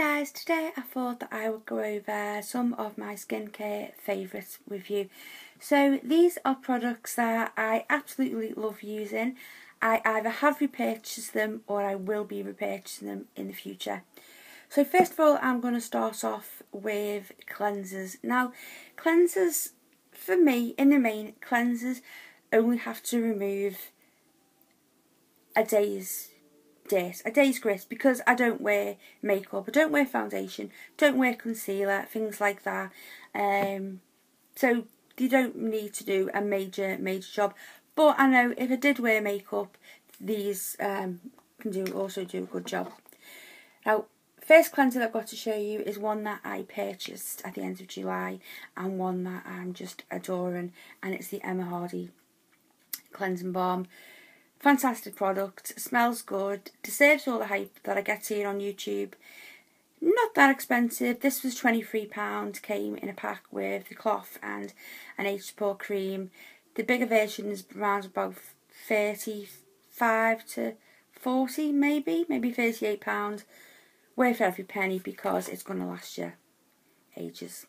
guys, today I thought that I would go over some of my skincare favourites with you. So these are products that I absolutely love using. I either have repurchased them or I will be repurchasing them in the future. So first of all I'm going to start off with cleansers. Now cleansers for me in the main cleansers only have to remove a day's dirt, a day's grit, because I don't wear makeup, I don't wear foundation, don't wear concealer, things like that. Um, so you don't need to do a major, major job. But I know if I did wear makeup, these um, can do also do a good job. Now, first cleanser that I've got to show you is one that I purchased at the end of July and one that I'm just adoring, and it's the Emma Hardy cleansing balm. Fantastic product, smells good, deserves all the hype that I get seeing on YouTube. Not that expensive. This was £23, came in a pack with the cloth and an age support cream. The bigger version is around about 35 to 40 maybe, maybe £38. Worth every penny because it's going to last you ages.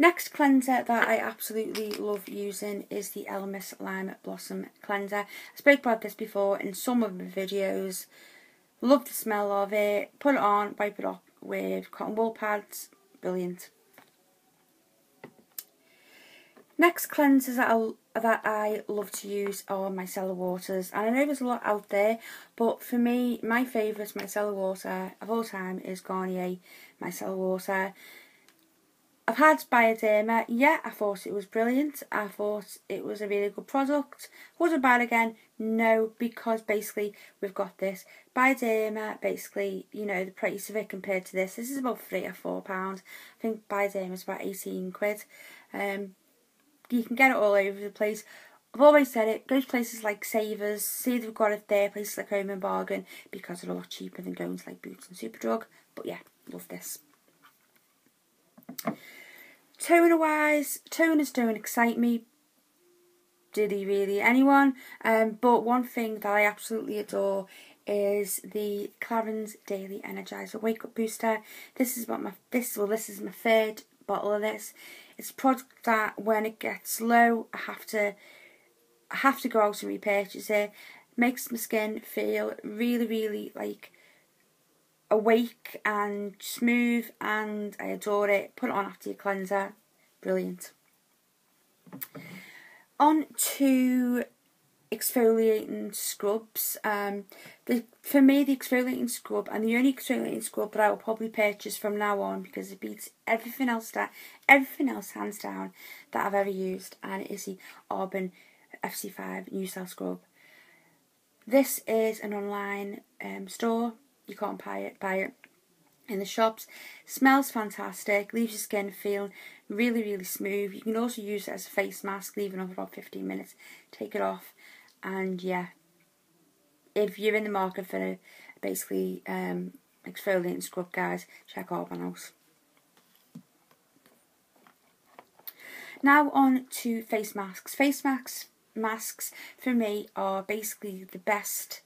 Next cleanser that I absolutely love using is the Elemis Lime Blossom Cleanser. I spoke about this before in some of my videos. Love the smell of it. Put it on, wipe it off with cotton wool pads. Brilliant. Next cleansers that I, that I love to use are micellar waters. And I know there's a lot out there, but for me, my favourite micellar water of all time is Garnier micellar water. I've had Bioderma. Yeah, I thought it was brilliant. I thought it was a really good product. Was it bad again? No, because basically we've got this. Bioderma, basically, you know, the price of it compared to this. This is about three or four pounds. I think Bioderma is about 18 quid. Um, you can get it all over the place. I've always said it, go to places like Savers, see they've got it there, places like Home and Bargain, because they're a lot cheaper than going to like Boots and Superdrug. But yeah, love this. Toner wise, toners don't excite me. Did he really? Anyone? Um, but one thing that I absolutely adore is the Clarins Daily Energizer Wake Up Booster. This is what my this well this is my third bottle of this. It's a product that when it gets low, I have to I have to go out and repurchase it. Makes my skin feel really, really like awake and smooth and I adore it. Put it on after your cleanser. Brilliant. On to exfoliating scrubs. Um, the, for me, the exfoliating scrub and the only exfoliating scrub that I will probably purchase from now on because it beats everything else that everything else hands down that I've ever used, and it is the Arbonne FC5 New Cell Scrub. This is an online um, store you can't buy it, buy it in the shops. Smells fantastic, leaves your skin feeling really, really smooth. You can also use it as a face mask, leave it on for about 15 minutes, take it off, and yeah, if you're in the market for a basically um, exfoliating scrub, guys, check out House. Now on to face masks. Face masks, masks for me are basically the best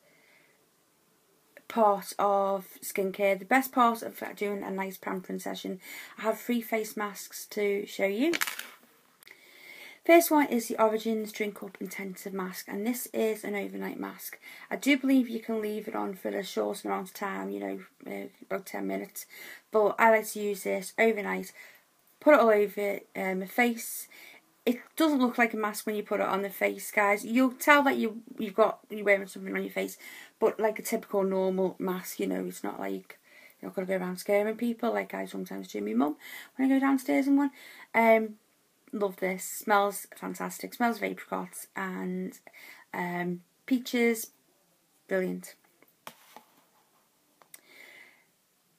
part of skincare, the best part of doing a nice pampering session. I have three face masks to show you. First one is the Origins Drink Up Intensive Mask, and this is an overnight mask. I do believe you can leave it on for a short amount of time, you know, uh, about 10 minutes, but I like to use this overnight. Put it all over uh, my face. It doesn't look like a mask when you put it on the face, guys. You'll tell that you you've got you're wearing something on your face, but like a typical normal mask, you know, it's not like you're not gonna go around scaring people like I sometimes do my mum when I go downstairs and one. Um, love this. Smells fantastic. Smells of apricots and um, peaches. Brilliant.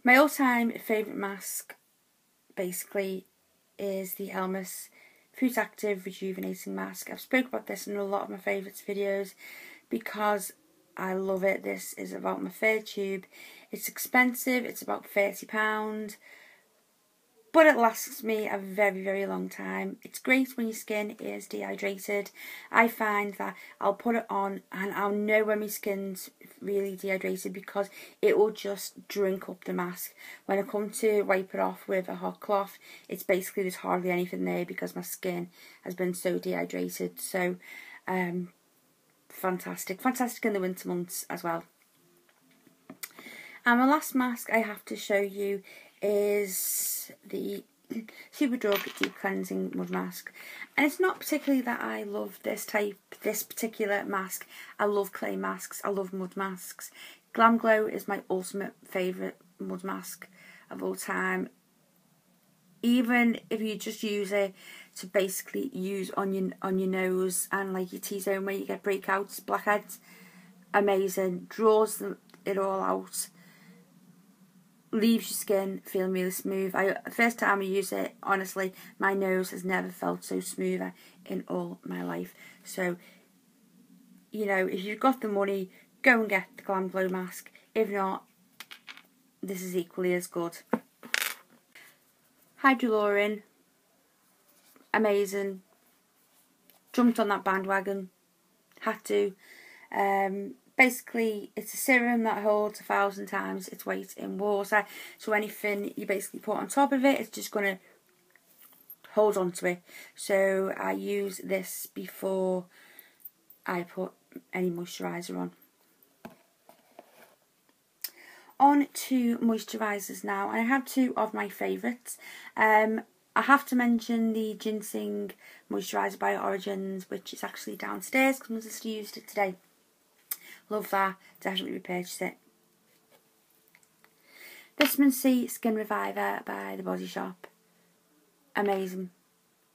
My all-time favourite mask, basically, is the Elemis Fruit Active Rejuvenating Mask. I've spoken about this in a lot of my favourites videos because I love it. This is about my third tube. It's expensive. It's about £30 but it lasts me a very very long time. It's great when your skin is dehydrated. I find that I'll put it on and I'll know when my skin's really dehydrated because it will just drink up the mask. When I come to wipe it off with a hot cloth it's basically there's hardly anything there because my skin has been so dehydrated. So um fantastic. Fantastic in the winter months as well. And my last mask I have to show you is the Superdrug Deep Cleansing Mud Mask. And it's not particularly that I love this type, this particular mask. I love clay masks, I love mud masks. GlamGlow is my ultimate favourite mud mask of all time. Even if you just use it to basically use on your, on your nose and like your T-zone where you get breakouts, blackheads, amazing. Draws them, it all out leaves your skin feeling really smooth. I first time I use it, honestly, my nose has never felt so smoother in all my life. So, you know, if you've got the money, go and get the GlamGlow mask. If not, this is equally as good. Hydralurin, amazing. Jumped on that bandwagon, had to. Um, basically it's a serum that holds a thousand times its weight in water. So anything you basically put on top of it it's just going to hold on to it. So I use this before I put any moisturiser on. On to moisturisers now and I have two of my favourites. Um, I have to mention the GinZing moisturiser by Origins which is actually downstairs because I just used it today Love that. Definitely repurchase it. Vitamin C Skin Reviver by The Body Shop. Amazing.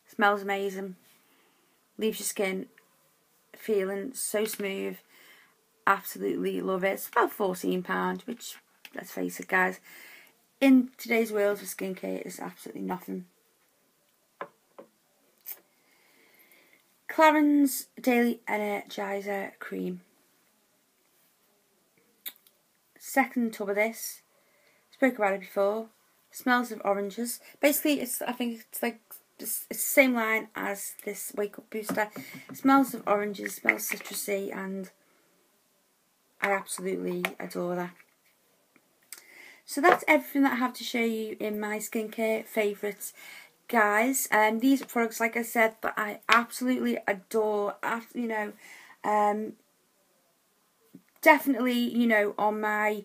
Smells amazing. Leaves your skin feeling so smooth. Absolutely love it. It's about £14, which, let's face it, guys, in today's world for skincare is absolutely nothing. Clarins Daily Energizer Cream second tub of this. Spoke about it before. Smells of oranges. Basically, it's I think it's like it's the same line as this wake up booster. Smells of oranges, smells citrusy, and I absolutely adore that. So that's everything that I have to show you in my skincare favourites, guys. Um, these products, like I said, that I absolutely adore. After you know, um, definitely, you know, on my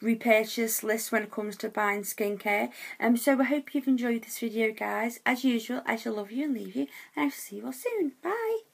repurchase list when it comes to buying skincare. Um, so I hope you've enjoyed this video, guys. As usual, I shall love you and leave you, and I shall see you all soon. Bye!